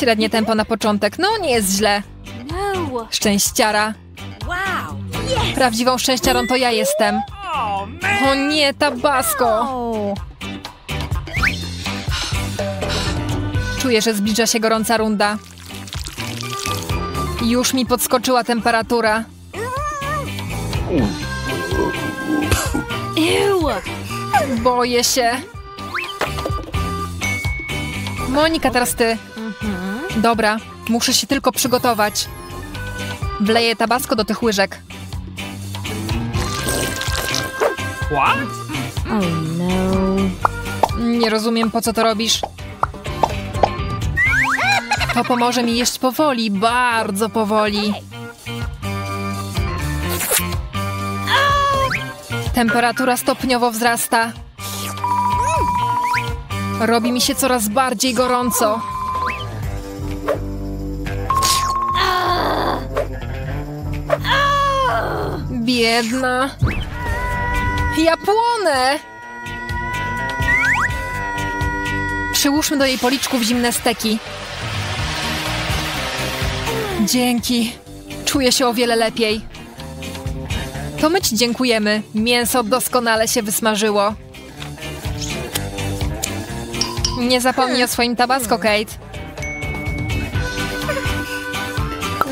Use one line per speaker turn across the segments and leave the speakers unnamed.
Średnie tempo na początek. No, nie jest źle.
No.
Szczęściara. Prawdziwą szczęściarą to ja jestem. O nie, tabasco.
Oh.
Czuję, że zbliża się gorąca runda. Już mi podskoczyła temperatura. Boję się. Monika, teraz ty. Dobra, muszę się tylko przygotować. Wleję tabasco do tych łyżek.
What?
Oh no.
Nie rozumiem, po co to robisz. To pomoże mi jeść powoli, bardzo powoli. Temperatura stopniowo wzrasta. Robi mi się coraz bardziej gorąco. Biedna. Ja płonę! Przyłóżmy do jej policzków zimne steki. Dzięki. Czuję się o wiele lepiej. To my ci dziękujemy. Mięso doskonale się wysmażyło. Nie zapomnij o swoim tabasco, Kate.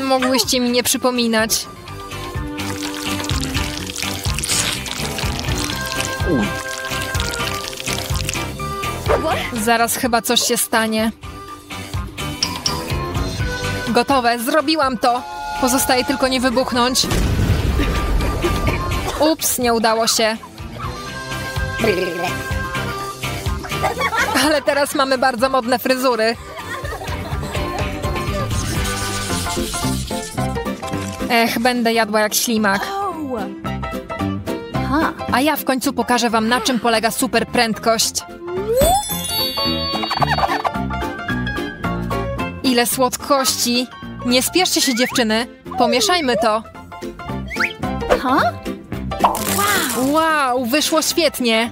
Mogłyście mi nie przypominać. Zaraz chyba coś się stanie. Gotowe, zrobiłam to. Pozostaje tylko nie wybuchnąć. Ups, nie udało się. Ale teraz mamy bardzo modne fryzury. Ech, będę jadła jak ślimak.
Oh.
A ja w końcu pokażę wam, na czym polega super prędkość. Ile słodkości! Nie spieszcie się, dziewczyny. Pomieszajmy to.
Huh?
Wow, wyszło świetnie.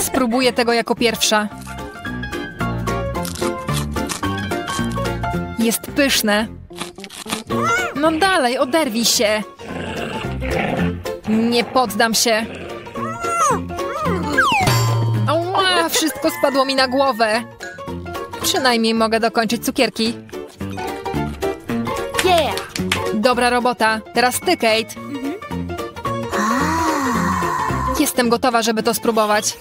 Spróbuję tego jako pierwsza. Jest pyszne. No dalej, oderwij się. Nie poddam się. Wszystko spadło mi na głowę. Przynajmniej mogę dokończyć cukierki.
Yeah.
Dobra robota. Teraz ty, Kate. Jestem gotowa, żeby to spróbować.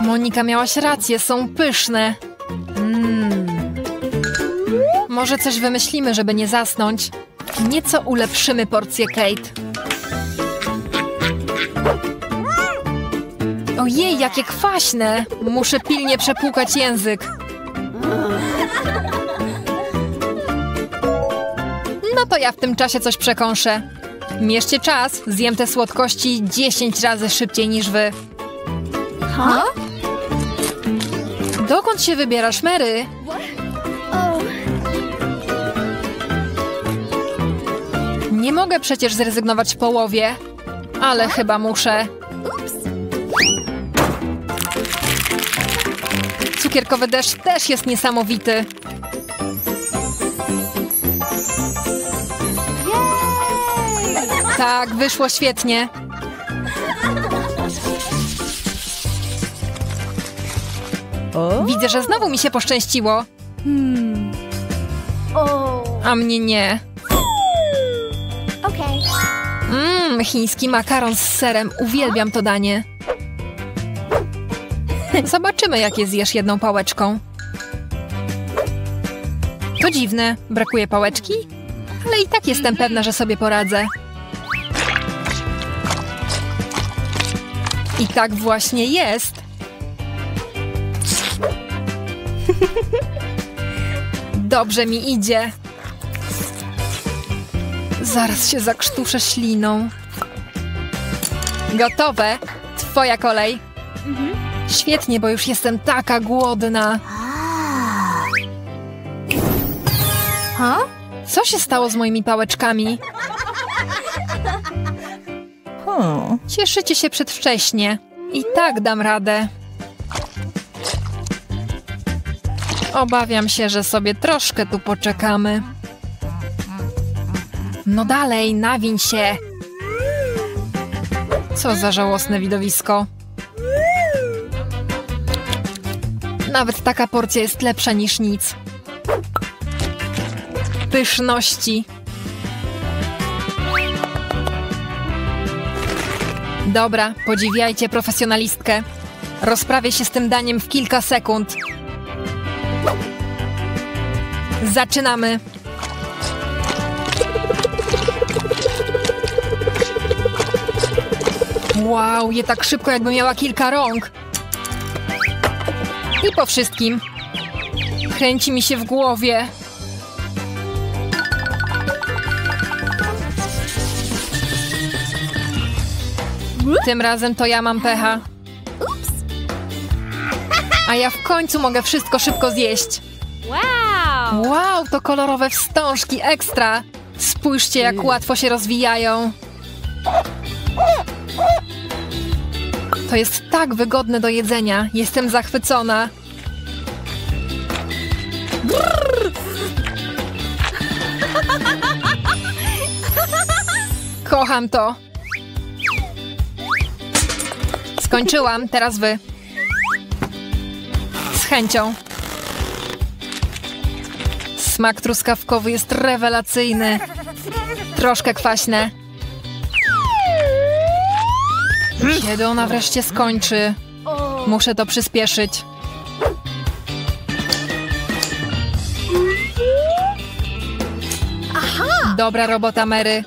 Monika, miałaś rację, są pyszne. Mm. Może coś wymyślimy, żeby nie zasnąć. Nieco ulepszymy porcję Kate. Ojej, jakie kwaśne! Muszę pilnie przepłukać język. No to ja w tym czasie coś przekąszę. Mierzcie czas, zjem te słodkości 10 razy szybciej niż wy.
Huh?
Dokąd się wybierasz, Mary? Nie mogę przecież zrezygnować w połowie, ale chyba muszę. Cukierkowy deszcz też jest niesamowity. Tak, wyszło świetnie. Widzę, że znowu mi się poszczęściło,
Oh.
a mnie nie. Mmm, chiński makaron z serem. Uwielbiam to danie. Zobaczymy, jak je zjesz jedną pałeczką. To dziwne. Brakuje pałeczki? Ale i tak jestem pewna, że sobie poradzę. I tak właśnie jest. Dobrze mi idzie. Zaraz się zakrztuszę śliną. Gotowe. Twoja kolej. Świetnie, bo już jestem taka głodna.
Huh?
Co się stało z moimi pałeczkami? Cieszycie się przedwcześnie. I tak dam radę. Obawiam się, że sobie troszkę tu poczekamy. No dalej, nawiń się. Co za żałosne widowisko. Nawet taka porcja jest lepsza niż nic. Pyszności. Dobra, podziwiajcie profesjonalistkę. Rozprawię się z tym daniem w kilka sekund. Zaczynamy. Wow, je tak szybko, jakby miała kilka rąk. I po wszystkim. Kręci mi się w głowie. Tym razem to ja mam pecha. A ja w końcu mogę wszystko szybko zjeść.
Wow!
Wow, to kolorowe wstążki, ekstra! Spójrzcie, jak łatwo się rozwijają. Jest tak wygodne do jedzenia. Jestem zachwycona. Kocham to. Skończyłam, teraz wy. Z chęcią. Smak truskawkowy jest rewelacyjny. Troszkę kwaśne. Kiedy ona wreszcie skończy? Muszę to przyspieszyć. Dobra robota, Mary.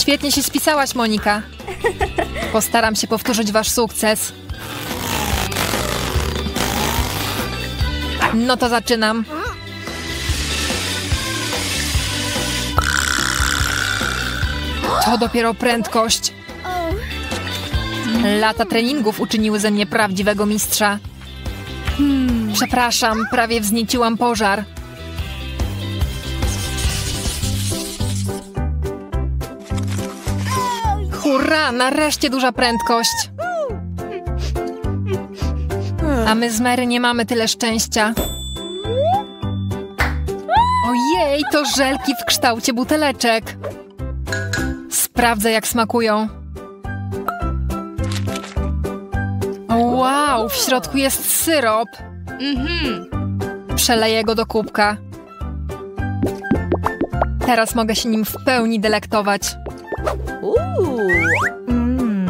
Świetnie się spisałaś, Monika. Postaram się powtórzyć wasz sukces. No to zaczynam. To dopiero prędkość. Lata treningów uczyniły ze mnie prawdziwego mistrza. Przepraszam, prawie wznieciłam pożar. Hurra, nareszcie duża prędkość. A my z Mary nie mamy tyle szczęścia. Ojej, to żelki w kształcie buteleczek. Sprawdzę, jak smakują. Wow, w środku jest syrop. Przeleję go do kubka. Teraz mogę się nim w pełni delektować.
Mmm.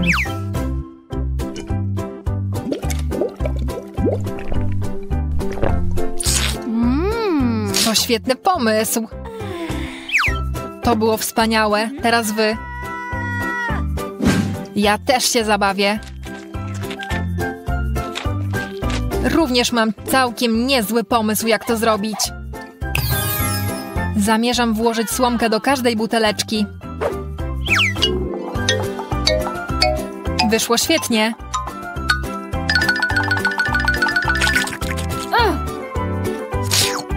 To świetny pomysł. To było wspaniałe. Teraz wy. Ja też się zabawię. Również mam całkiem niezły pomysł, jak to zrobić. Zamierzam włożyć słomkę do każdej buteleczki. Wyszło świetnie.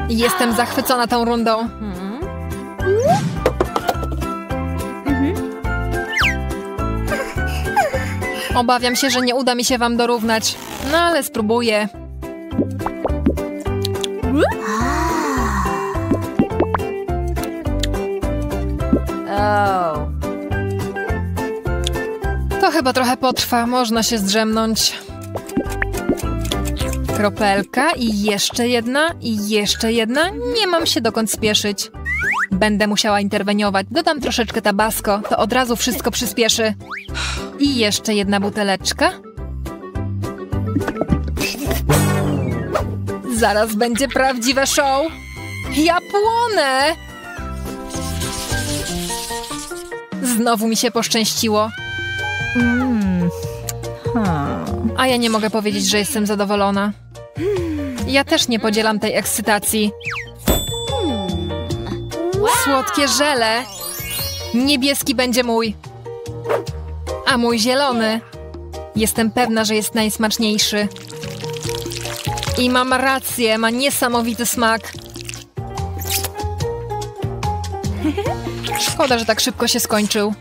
Jestem zachwycona tą rundą. Obawiam się, że nie uda mi się wam dorównać. No ale spróbuję. Chyba trochę potrwa, można się zdrzemnąć. Kropelka i jeszcze jedna, i jeszcze jedna. Nie mam się dokąd spieszyć. Będę musiała interweniować. Dodam troszeczkę tabasco, to od razu wszystko przyspieszy. I jeszcze jedna buteleczka. Zaraz będzie prawdziwe show. Ja płonę! Znowu mi się poszczęściło. A ja nie mogę powiedzieć, że jestem zadowolona. Ja też nie podzielam tej ekscytacji. Słodkie żele. Niebieski będzie mój. A mój zielony. Jestem pewna, że jest najsmaczniejszy. I mam rację, ma niesamowity smak. Szkoda, że tak szybko się skończył.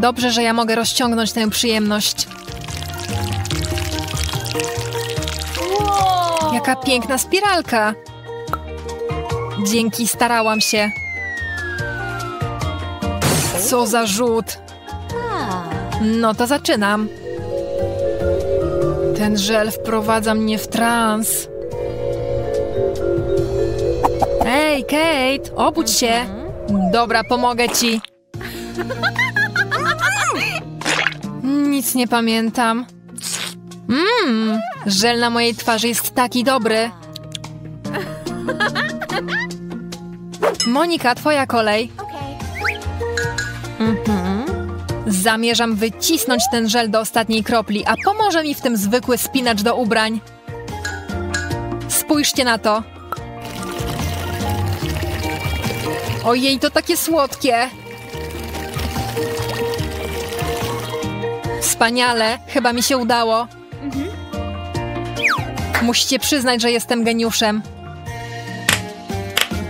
Dobrze, że ja mogę rozciągnąć tę przyjemność. Jaka piękna spiralka. Dzięki, starałam się. Co za rzut. No to zaczynam. Ten żel wprowadza mnie w trans. Ej, Kate, obudź się. Dobra, pomogę ci. Nic nie pamiętam. Mmm, żel na mojej twarzy jest taki dobry. Monika, twoja kolej. Mhm. Zamierzam wycisnąć ten żel do ostatniej kropli, a pomoże mi w tym zwykły spinacz do ubrań. Spójrzcie na to. Ojej, to takie słodkie. Wspaniale, chyba mi się udało. Musicie przyznać, że jestem geniuszem.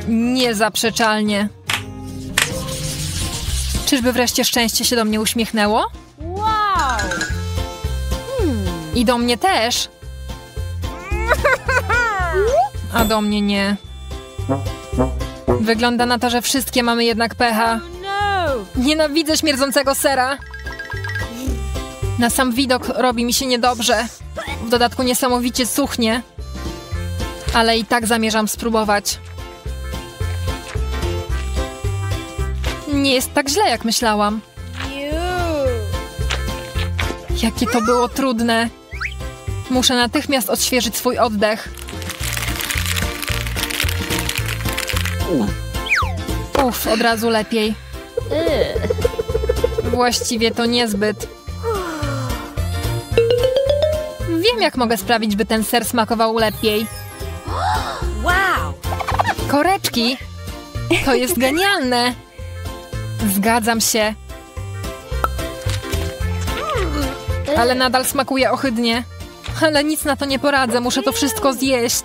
Niezaprzeczalnie. Czyżby wreszcie szczęście się do mnie uśmiechnęło? I do mnie też. A do mnie nie. Wygląda na to, że wszystkie mamy jednak pecha. Nienawidzę śmierdzącego sera. Na sam widok robi mi się niedobrze. W dodatku niesamowicie suchnie. Ale i tak zamierzam spróbować. Nie jest tak źle, jak myślałam. Jakie to było trudne. Muszę natychmiast odświeżyć swój oddech. Uff, od razu lepiej. Właściwie to niezbyt. Wiem, jak mogę sprawić, by ten ser smakował lepiej. Koreczki! To jest genialne! Zgadzam się. Ale nadal smakuje ohydnie. Ale nic na to nie poradzę, muszę to wszystko zjeść.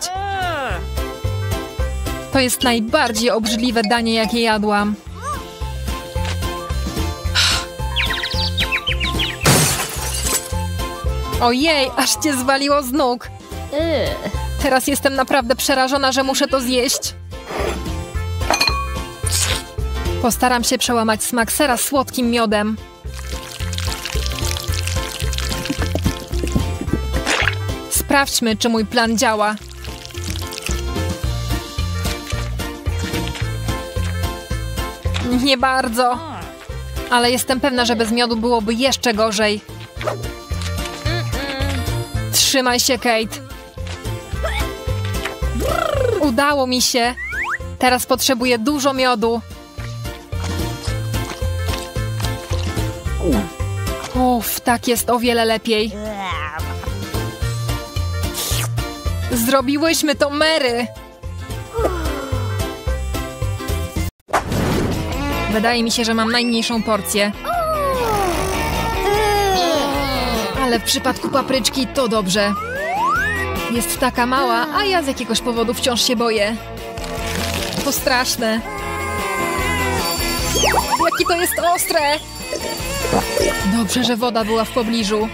To jest najbardziej obrzydliwe danie, jakie jadłam. Ojej, aż cię zwaliło z nóg. Teraz jestem naprawdę przerażona, że muszę to zjeść. Postaram się przełamać smak sera słodkim miodem. Sprawdźmy, czy mój plan działa. Nie bardzo. Ale jestem pewna, że bez miodu byłoby jeszcze gorzej. Trzymaj się, Kate. Udało mi się. Teraz potrzebuję dużo miodu. Uff, tak jest o wiele lepiej. Zrobiłyśmy to, Mary! Wydaje mi się, że mam najmniejszą porcję. Ale w przypadku papryczki to dobrze. Jest taka mała, a ja z jakiegoś powodu wciąż się boję. To straszne. Jakie to jest ostre! Dobrze, że woda była w pobliżu.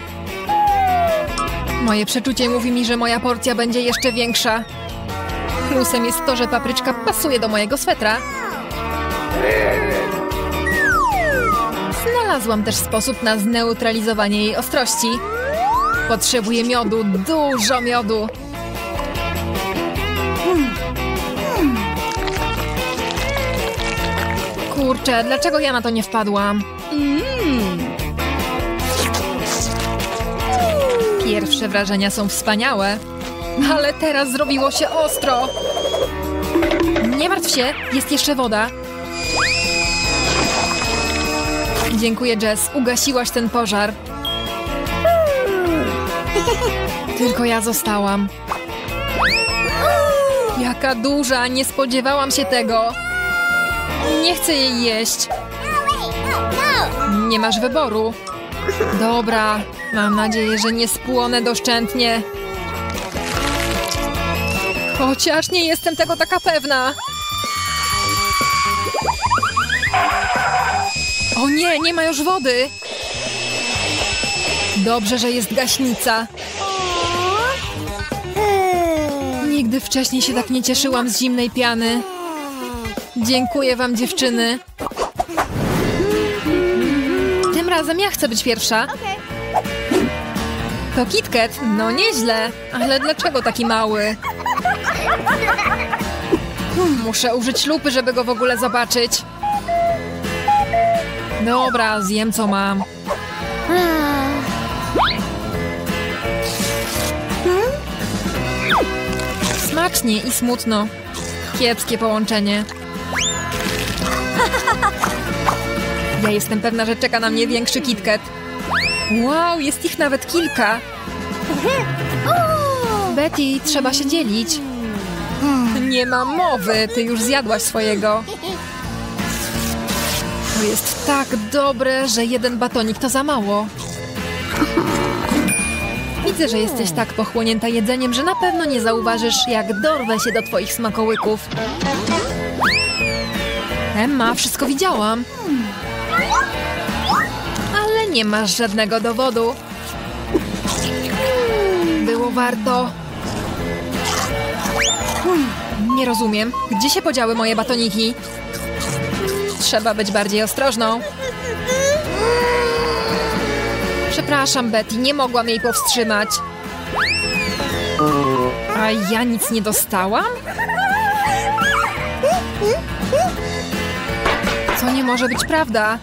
Moje przeczucie mówi mi, że moja porcja będzie jeszcze większa. Plusem jest to, że papryczka pasuje do mojego swetra. Znalazłam też sposób na zneutralizowanie jej ostrości. Potrzebuję miodu, dużo miodu. Kurczę, dlaczego ja na to nie wpadłam? Pierwsze wrażenia są wspaniałe, ale teraz zrobiło się ostro. Nie martw się, jest jeszcze woda. Dziękuję, Jess. Ugasiłaś ten pożar. Tylko ja zostałam. Jaka duża, nie spodziewałam się tego. Nie chcę jej jeść. Nie masz wyboru. Dobra, mam nadzieję, że nie spłonę doszczętnie. Chociaż nie jestem tego taka pewna. O nie, nie ma już wody! Dobrze, że jest gaśnica. Nigdy wcześniej się tak nie cieszyłam z zimnej piany. Dziękuję wam, dziewczyny. Tym razem ja chcę być pierwsza. To KitKat? No nieźle. Ale dlaczego taki mały? Muszę użyć lupy, żeby go w ogóle zobaczyć. Dobra, zjem co mam. Smacznie i smutno. Kiepskie połączenie. Ja jestem pewna, że czeka na mnie większy KitKat. Wow, jest ich nawet kilka. Betty, trzeba się dzielić. Nie ma mowy, ty już zjadłaś swojego. To jest tak dobre, że jeden batonik to za mało. Widzę, że jesteś tak pochłonięta jedzeniem, że na pewno nie zauważysz, jak dorwę się do twoich smakołyków. Emma, wszystko widziałam. Ale nie masz żadnego dowodu. Było warto. Nie rozumiem. Gdzie się podziały moje batoniki? Trzeba być bardziej ostrożną. Przepraszam, Betty, nie mogłam jej powstrzymać. A ja nic nie dostałam? Co nie może być prawda?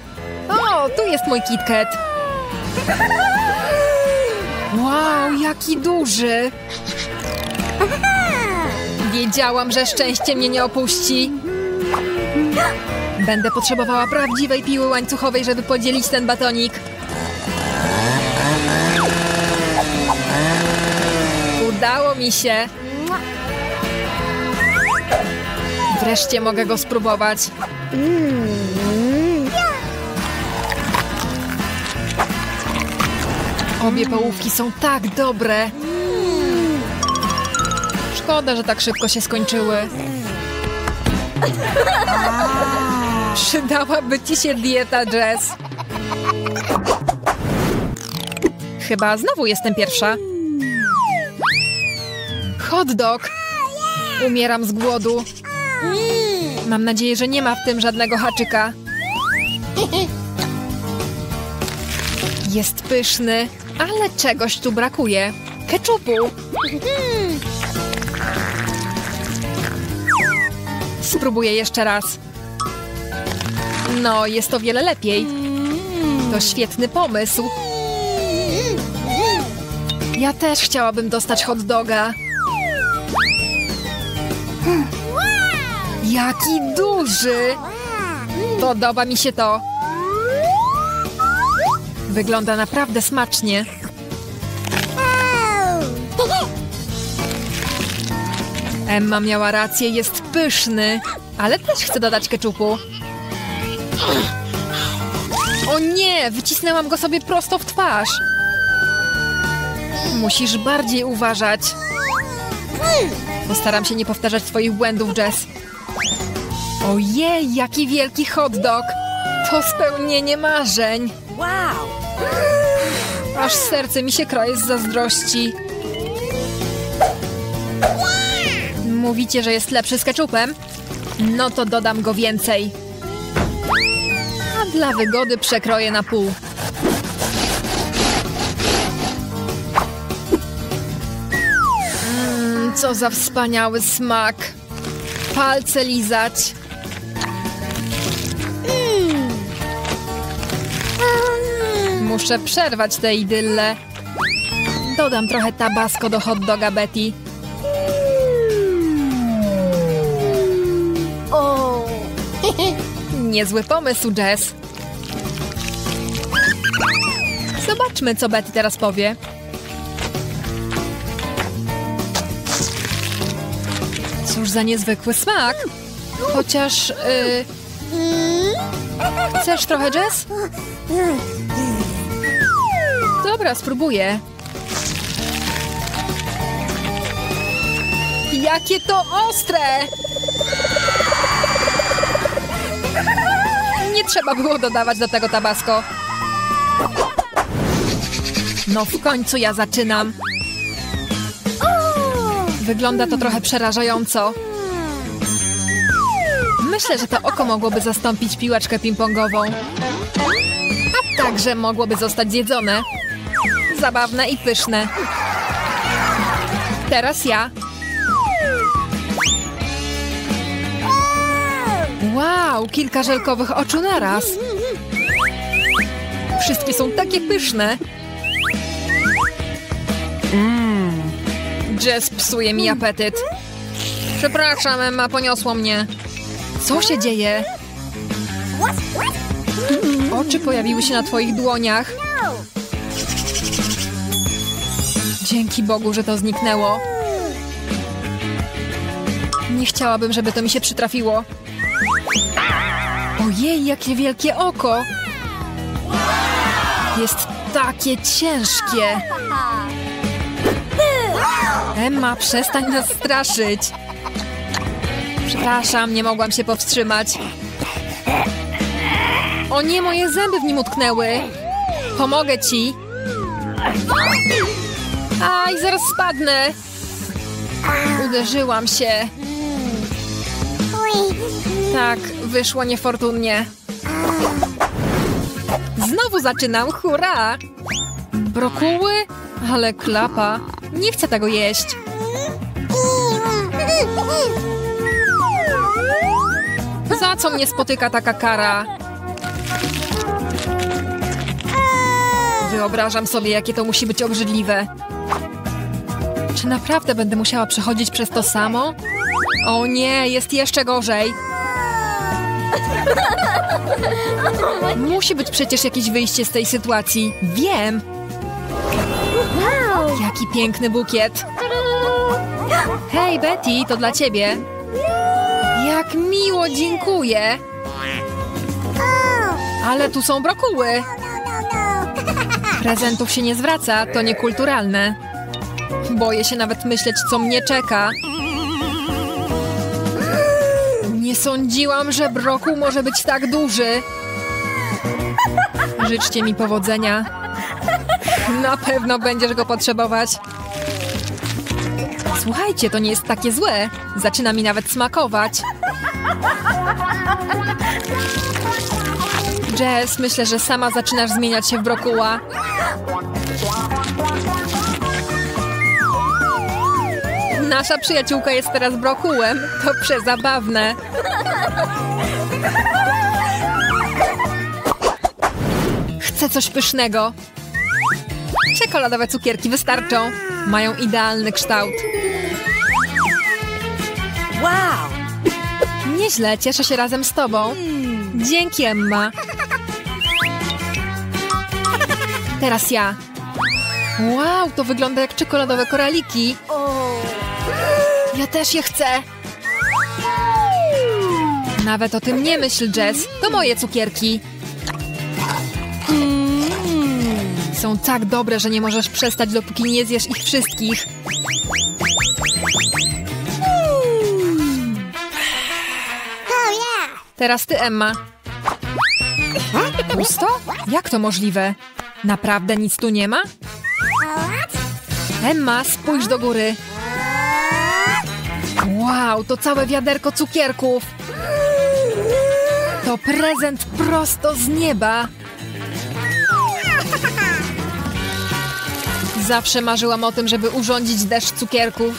O, tu jest mój KitKat. Wow, jaki duży. Wiedziałam, że szczęście mnie nie opuści. Będę potrzebowała prawdziwej piły łańcuchowej, żeby podzielić ten batonik. Udało mi się. Wreszcie mogę go spróbować. Obie połówki są tak dobre. Szkoda, że tak szybko się skończyły. Przydałaby ci się dieta, Jess. Chyba znowu jestem pierwsza. Hot dog. Umieram z głodu. Mam nadzieję, że nie ma w tym żadnego haczyka. Jest pyszny, ale czegoś tu brakuje. Keczupu. Spróbuję jeszcze raz. No, jest o wiele lepiej. To świetny pomysł. Ja też chciałabym dostać hot doga. Jaki duży! Podoba mi się to. Wygląda naprawdę smacznie. Emma miała rację, jest pyszny, ale też chcę dodać keczupu. O nie, wycisnęłam go sobie prosto w twarz. Musisz bardziej uważać. Postaram się nie powtarzać twoich błędów, Jess. Ojej, jaki wielki hot dog! To spełnienie marzeń!
Wow!
Aż serce mi się kroje z zazdrości. Mówicie, że jest lepszy z keczupem? No to dodam go więcej. A dla wygody przekroję na pół. Mmm, co za wspaniały smak. Palce lizać. Muszę przerwać tę idyllę. Dodam trochę tabasco do hot doga Betty.
O!
Niezły pomysł, Jess. Zobaczmy, co Betty teraz powie. Cóż za niezwykły smak. Chociaż... y, chcesz trochę, Jess? Dobra, spróbuję. Jakie to ostre! Trzeba było dodawać do tego tabasco. No w końcu ja zaczynam. Wygląda to trochę przerażająco. Myślę, że to oko mogłoby zastąpić piłeczkę ping-pongową. A także mogłoby zostać zjedzone. Zabawne i pyszne. Teraz ja. Wow, kilka żelkowych oczu naraz. Wszystkie są takie pyszne. Jess psuje mi apetyt. Przepraszam, Emma, poniosło mnie. Co się dzieje? Oczy pojawiły się na twoich dłoniach. Dzięki Bogu, że to zniknęło. Nie chciałabym, żeby to mi się przytrafiło. Ojej, jakie wielkie oko! Jest takie ciężkie. Emma, przestań nas straszyć. Przepraszam, nie mogłam się powstrzymać. O nie, moje zęby w nim utknęły. Pomogę ci. Aj, zaraz spadnę. Uderzyłam się. Tak, wyszło niefortunnie. Znowu zaczynam, hurra! Brokuły? Ale klapa. Nie chcę tego jeść. Za co mnie spotyka taka kara? Wyobrażam sobie, jakie to musi być obrzydliwe. Czy naprawdę będę musiała przechodzić przez to samo? O nie, jest jeszcze gorzej. Musi być przecież jakieś wyjście z tej sytuacji. Wiem. Jaki piękny bukiet. Hej, Betty, to dla ciebie. Jak miło, dziękuję. Ale tu są brokuły. Prezentów się nie zwraca, to niekulturalne. Boję się nawet myśleć, co mnie czeka. Sądziłam, że brokuł może być tak duży. Życzcie mi powodzenia. Na pewno będziesz go potrzebować. Słuchajcie, to nie jest takie złe. Zaczyna mi nawet smakować. Jess, myślę, że sama zaczynasz zmieniać się w brokuła. Nasza przyjaciółka jest teraz brokułem. To przezabawne. Chcę coś pysznego. Czekoladowe cukierki wystarczą. Mają idealny kształt.
Wow!
Nieźle, cieszę się razem z tobą. Dzięki, Emma. Teraz ja. Wow, to wygląda jak czekoladowe koraliki. Ja też je chcę. Nawet o tym nie myśl, Jess. To moje cukierki. Są tak dobre, że nie możesz przestać, dopóki nie zjesz ich wszystkich. Teraz ty, Emma. Pusto? Jak to możliwe? Naprawdę nic tu nie ma? Emma, spójrz do góry. Wow, to całe wiaderko cukierków. To prezent prosto z nieba. Zawsze marzyłam o tym, żeby urządzić deszcz cukierków.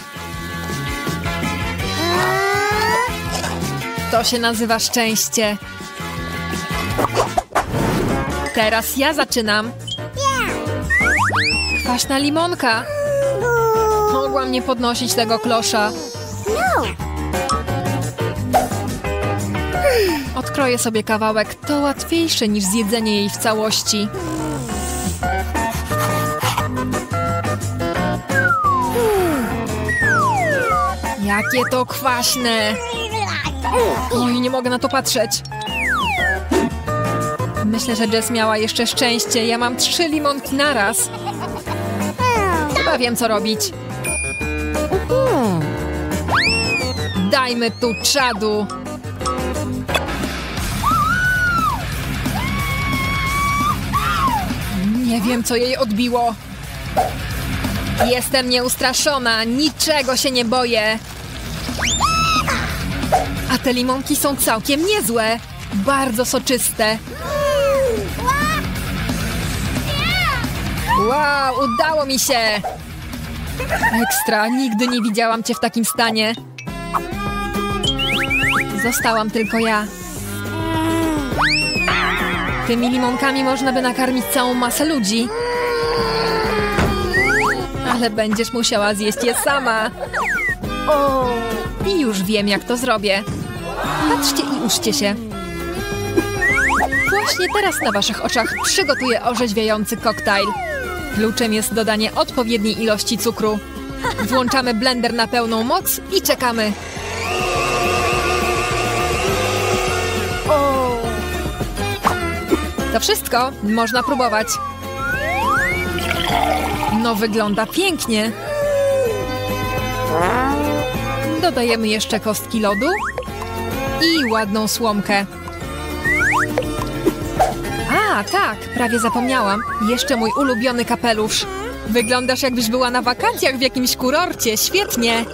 To się nazywa szczęście. Teraz ja zaczynam. Kwaśna limonka. Mogłam nie podnosić tego klosza. Odkroję sobie kawałek. To łatwiejsze niż zjedzenie jej w całości. Jakie to kwaśne! Oj, nie mogę na to patrzeć. Myślę, że Jess miała jeszcze szczęście. Ja mam trzy limonki naraz. Chyba wiem, co robić. Dajmy tu czadu! Nie wiem, co jej odbiło. Jestem nieustraszona, niczego się nie boję. A te limonki są całkiem niezłe, bardzo soczyste. Wow, udało mi się! Ekstra, nigdy nie widziałam cię w takim stanie. Zostałam tylko ja. Tymi limonkami można by nakarmić całą masę ludzi. Ale będziesz musiała zjeść je sama. I już wiem, jak to zrobię. Patrzcie i uczcie się. Właśnie teraz na waszych oczach przygotuję orzeźwiający koktajl. Kluczem jest dodanie odpowiedniej ilości cukru. Włączamy blender na pełną moc i czekamy. To wszystko. Można próbować. No wygląda pięknie. Dodajemy jeszcze kostki lodu i ładną słomkę. A, tak, prawie zapomniałam. Jeszcze mój ulubiony kapelusz. Wyglądasz jakbyś była na wakacjach w jakimś kurorcie. Świetnie.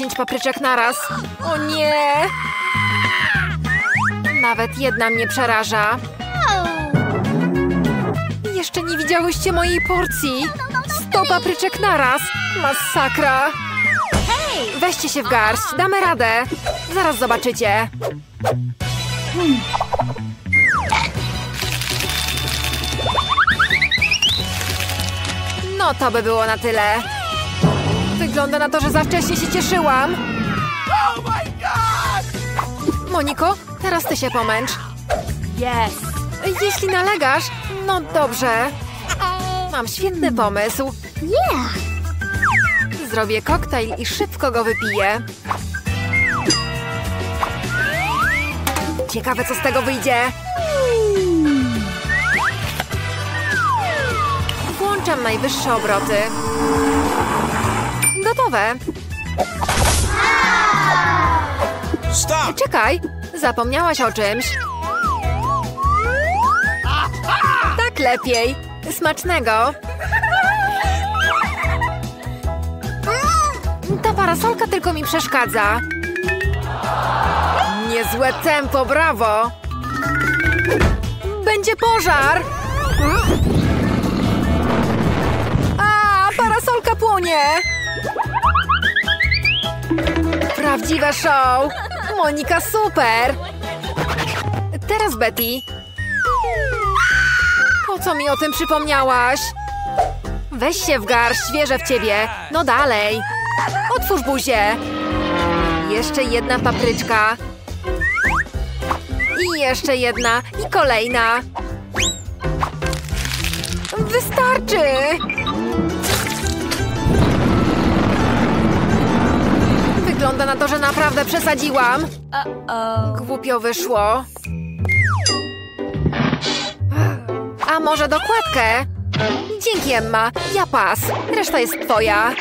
10 papryczek naraz. O nie! Nawet jedna mnie przeraża. Jeszcze nie widziałyście mojej porcji. 100 papryczek naraz. Masakra. Weźcie się w garść, damy radę. Zaraz zobaczycie. No to by było na tyle. Wygląda na to, że za wcześnie się cieszyłam. Moniko, teraz ty się pomęcz.
Yes.
Jeśli nalegasz, no dobrze. Mam świetny pomysł.
Yeah.
Zrobię koktajl i szybko go wypiję. Ciekawe, co z tego wyjdzie. Włączam najwyższe obroty. Gotowe.
Stop!
Czekaj, zapomniałaś o czymś. Tak lepiej. Smacznego. Ta parasolka tylko mi przeszkadza. Niezłe tempo, brawo! Będzie pożar! A, parasolka płonie! Prawdziwe show! Monika, super! Teraz Betty. Po co mi o tym przypomniałaś? Weź się w garść, wierzę w ciebie. No dalej. Otwórz buzię. Jeszcze jedna papryczka. I jeszcze jedna. I kolejna. Wystarczy! Wygląda na to, że naprawdę przesadziłam.
Uh-oh.
Głupio wyszło. A może dokładkę? Dzięki, Emma. Ja pas. Reszta jest twoja.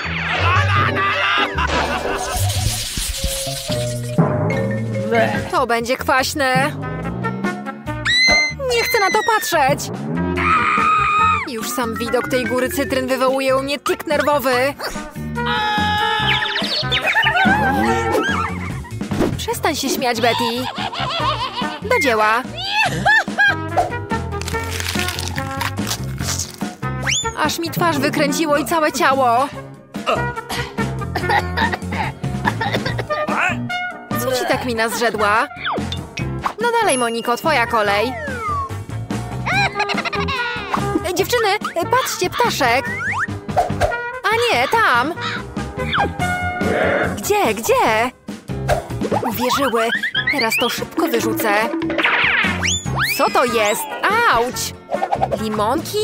To będzie kwaśne. Nie chcę na to patrzeć. Już sam widok tej góry cytryn wywołuje u mnie tik nerwowy. Przestań się śmiać, Betty. Do dzieła. Aż mi twarz wykręciło i całe ciało. Co ci tak mina zrzedła? No dalej, Moniko, twoja kolej. Dziewczyny, patrzcie, ptaszek. A nie, tam. Gdzie, gdzie? Uwierzyły. Teraz to szybko wyrzucę. Co to jest? Auć! Limonki?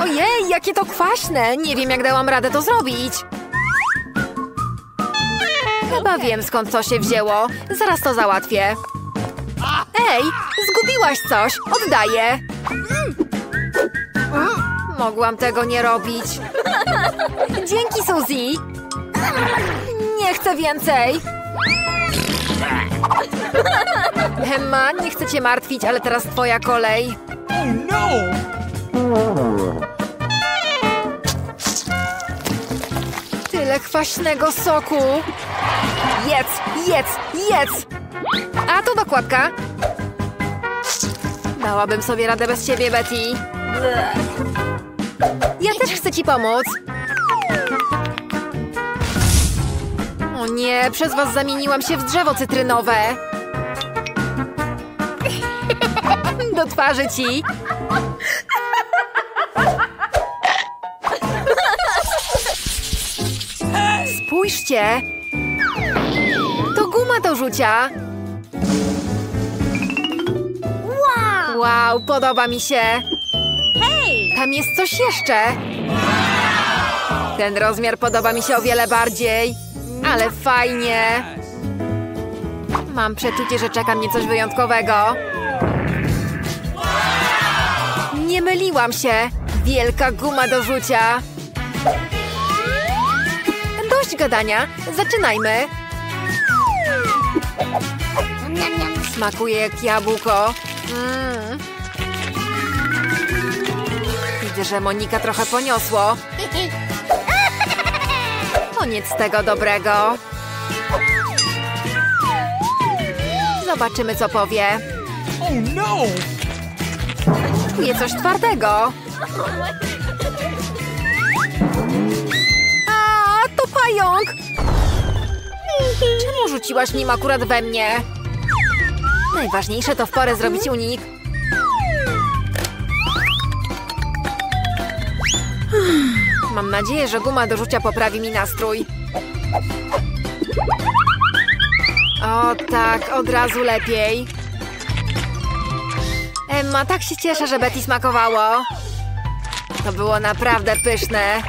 Ojej, jakie to kwaśne! Nie wiem, jak dałam radę to zrobić. Chyba wiem, skąd to się wzięło. Zaraz to załatwię. Ej, zgubiłaś coś. Oddaję. Mogłam tego nie robić. Dzięki, Suzy. Nie chcę więcej. Emma, nie chcę cię martwić, ale teraz twoja kolej.
No!
Tyle kwaśnego soku. Jedz, jedz, jedz. A to dokładka. Dałabym sobie radę bez ciebie, Betty. Ja też chcę ci pomóc. O nie, przez was zamieniłam się w drzewo cytrynowe. Do twarzy ci. Spójrzcie! To guma do rzucia!
Wow.
Podoba mi się! Tam jest coś jeszcze! Ten rozmiar podoba mi się o wiele bardziej. Ale fajnie! Mam przeczucie, że czeka mnie coś wyjątkowego. Nie myliłam się! Wielka guma do rzucia! Dość gadania, zaczynajmy! Smakuje jak jabłko. Mm. Że Monika trochę poniosło. Koniec tego dobrego. Zobaczymy, co powie.
Oh no!
Czuję coś twardego. A, to pająk! Czemu rzuciłaś nim akurat we mnie? Najważniejsze to w porę zrobić unik. Mam nadzieję, że guma do rzucia poprawi mi nastrój. O tak, od razu lepiej. Emma, tak się cieszę, że Betty smakowało. To było naprawdę pyszne.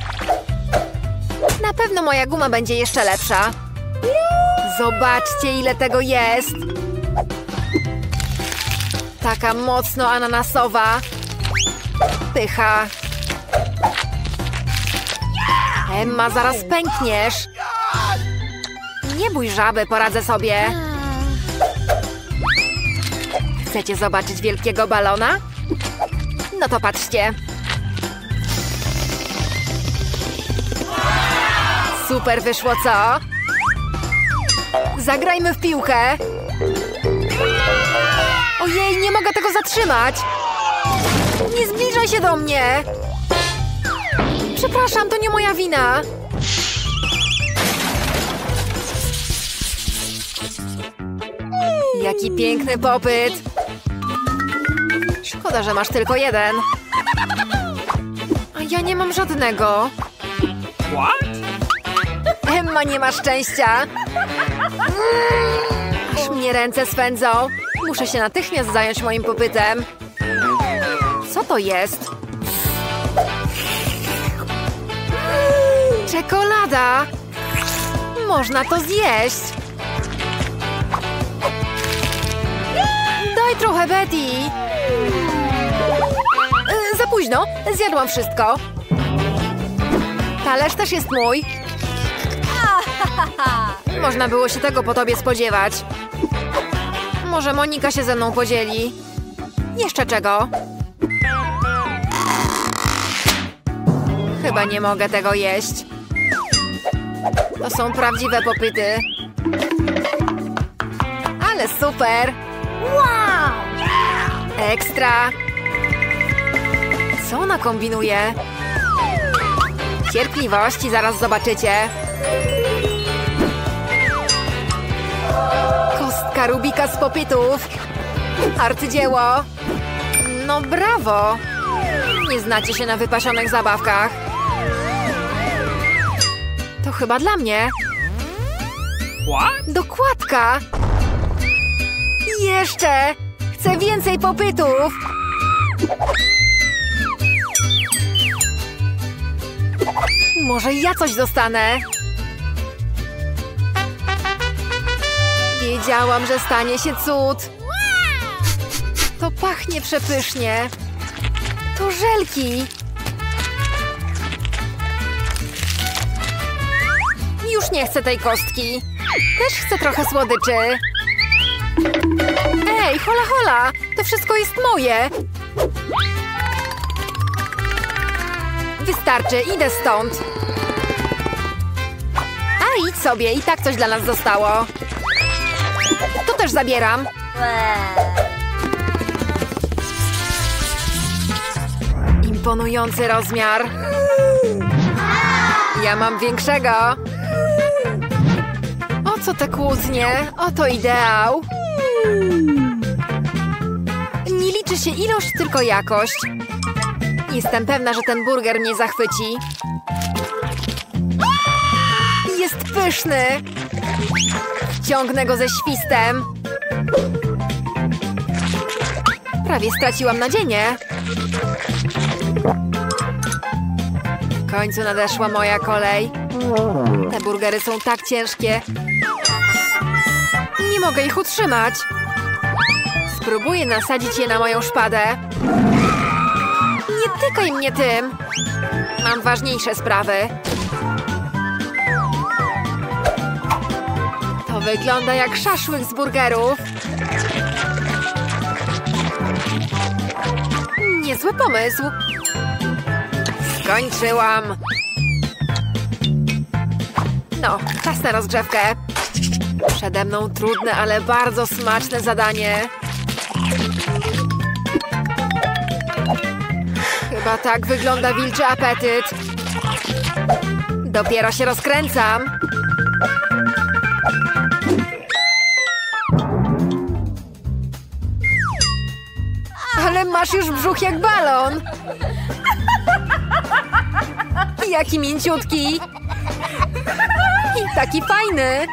Na pewno moja guma będzie jeszcze lepsza. Zobaczcie, ile tego jest. Taka mocno ananasowa. Pycha. Emma, zaraz pękniesz. Nie bój żaby, poradzę sobie. Chcecie zobaczyć wielkiego balona? No to patrzcie. Super wyszło, co? Zagrajmy w piłkę. Ojej, nie mogę tego zatrzymać. Nie zbliżaj się do mnie. Przepraszam, to nie moja wina. Jaki piękny popyt. Szkoda, że masz tylko jeden. A ja nie mam żadnego.
What?
Emma nie ma szczęścia. Aż mnie ręce swędzą. Muszę się natychmiast zająć moim popytem. Co to jest? Czekolada! Można to zjeść. Daj trochę, Betty. Y, Za późno. Zjadłam wszystko. Talerz też jest mój. Można było się tego po tobie spodziewać. Może Monika się ze mną podzieli. Jeszcze czego? Chyba nie mogę tego jeść. To są prawdziwe popyty. Ale super!
Wow.
Ekstra! Co ona kombinuje? Cierpliwości, zaraz zobaczycie. Kostka Rubika z popytów. Arcydzieło. No brawo. Nie znacie się na wypasionych zabawkach. Chyba dla mnie.
What?
Dokładka! Jeszcze! Chcę więcej popytów! Może ja coś dostanę? Wiedziałam, że stanie się cud. To pachnie przepysznie. To żelki. Już nie chcę tej kostki. Też chcę trochę słodyczy. Ej, hola hola! To wszystko jest moje! Wystarczy, idę stąd. A idź sobie, i tak coś dla nas zostało. To też zabieram. Imponujący rozmiar. Ja mam większego. Te kłótnie? Oto ideał. Nie liczy się ilość, tylko jakość. Jestem pewna, że ten burger mnie zachwyci. Jest pyszny. Ciągnę go ze świstem. Prawie straciłam nadzienie. W końcu nadeszła moja kolej. Te burgery są tak ciężkie. Mogę ich utrzymać. Spróbuję nasadzić je na moją szpadę. Nie tykaj mnie tym. Mam ważniejsze sprawy. To wygląda jak szaszłyk z burgerów. Niezły pomysł. Skończyłam. No, czas na rozgrzewkę. Przede mną trudne, ale bardzo smaczne zadanie. Chyba tak wygląda wilczy apetyt. Dopiero się rozkręcam. Ale masz już brzuch jak balon. Jaki mięciutki. I taki fajny.